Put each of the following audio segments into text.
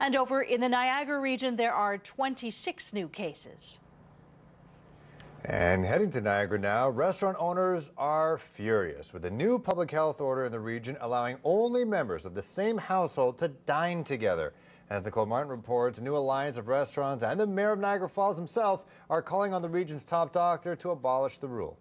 And over in the Niagara region, there are 26 new cases. And heading to Niagara now, restaurant owners are furious with a new public health order in the region allowing only members of the same household to dine together. As Nicole Martin reports, a new alliance of restaurants and the mayor of Niagara Falls himself are calling on the region's top doctor to abolish the rule.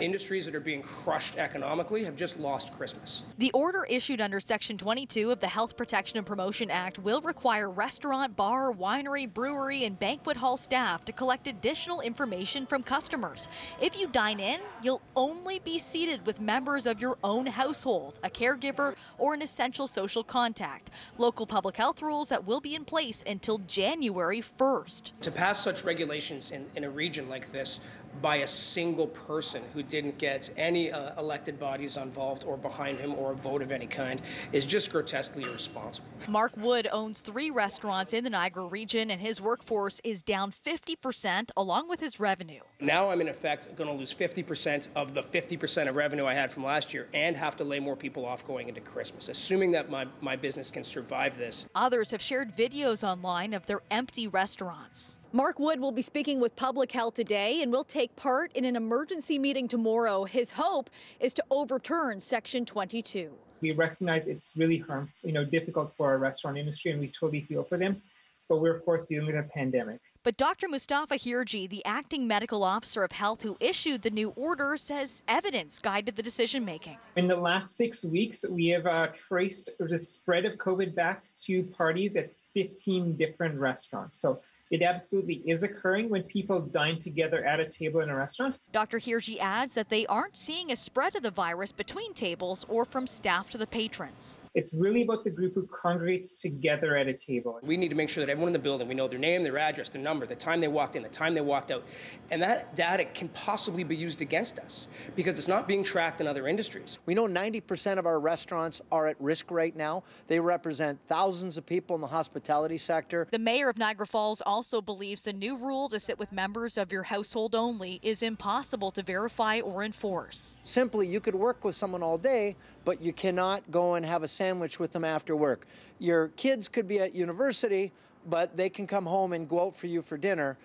Industries that are being crushed economically have just lost Christmas. The order issued under Section 22 of the Health Protection and Promotion Act will require restaurant, bar, winery, brewery, and banquet hall staff to collect additional information from customers. If you dine in, you'll only be seated with members of your own household, a caregiver, or an essential social contact. Local public health rules that will be in place until January 1st. To pass such regulations in, in a region like this by a single person who didn't get any uh, elected bodies involved or behind him or a vote of any kind is just grotesquely irresponsible. Mark Wood owns three restaurants in the Niagara region, and his workforce is down 50% along with his revenue. Now I'm in effect going to lose 50% of the 50% of revenue I had from last year and have to lay more people off going into Christmas, assuming that my, my business can survive this. Others have shared videos online of their empty restaurants. Mark Wood will be speaking with Public Health today and will take part in an emergency meeting tomorrow. His hope is to overturn Section 22. We recognize it's really harm, you know, difficult for our restaurant industry, and we totally feel for them. But we're of course dealing with a pandemic. But Dr. Mustafa Hirji, the acting medical officer of health who issued the new order, says evidence guided the decision making. In the last six weeks, we have uh, traced the spread of COVID back to parties at 15 different restaurants. So it absolutely is occurring when people dine together at a table in a restaurant. Dr. Hirji adds that they aren't seeing a spread of the virus between tables or from staff to the patrons. It's really about the group who congregates together at a table. We need to make sure that everyone in the building, we know their name, their address, their number, the time they walked in, the time they walked out. And that data can possibly be used against us because it's not being tracked in other industries. We know 90% of our restaurants are at risk right now. They represent thousands of people in the hospitality sector. The mayor of Niagara Falls also believes the new rule to sit with members of your household only is impossible to verify or enforce. Simply, you could work with someone all day, but you cannot go and have a sandwich with them after work. Your kids could be at university, but they can come home and go out for you for dinner.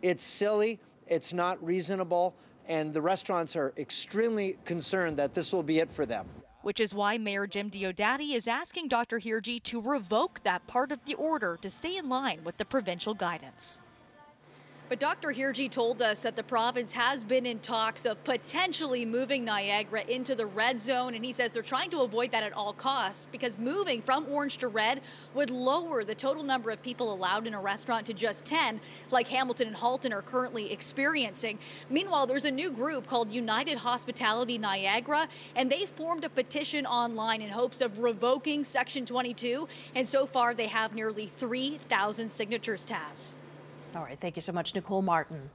It's silly, it's not reasonable, and the restaurants are extremely concerned that this will be it for them. Which is why Mayor Jim Diodati is asking Dr. Hirji to revoke that part of the order to stay in line with the provincial guidance. But Dr. Hirji told us that the province has been in talks of potentially moving Niagara into the red zone. And he says they're trying to avoid that at all costs because moving from orange to red would lower the total number of people allowed in a restaurant to just 10, like Hamilton and Halton are currently experiencing. Meanwhile, there's a new group called United Hospitality Niagara, and they formed a petition online in hopes of revoking Section 22. And so far, they have nearly 3,000 signatures, Taz. All right, thank you so much, Nicole Martin.